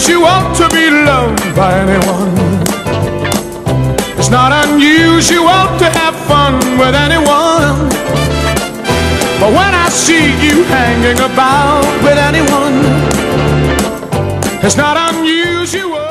unusual to be loved by anyone. It's not unusual to have fun with anyone. But when I see you hanging about with anyone, it's not unusual.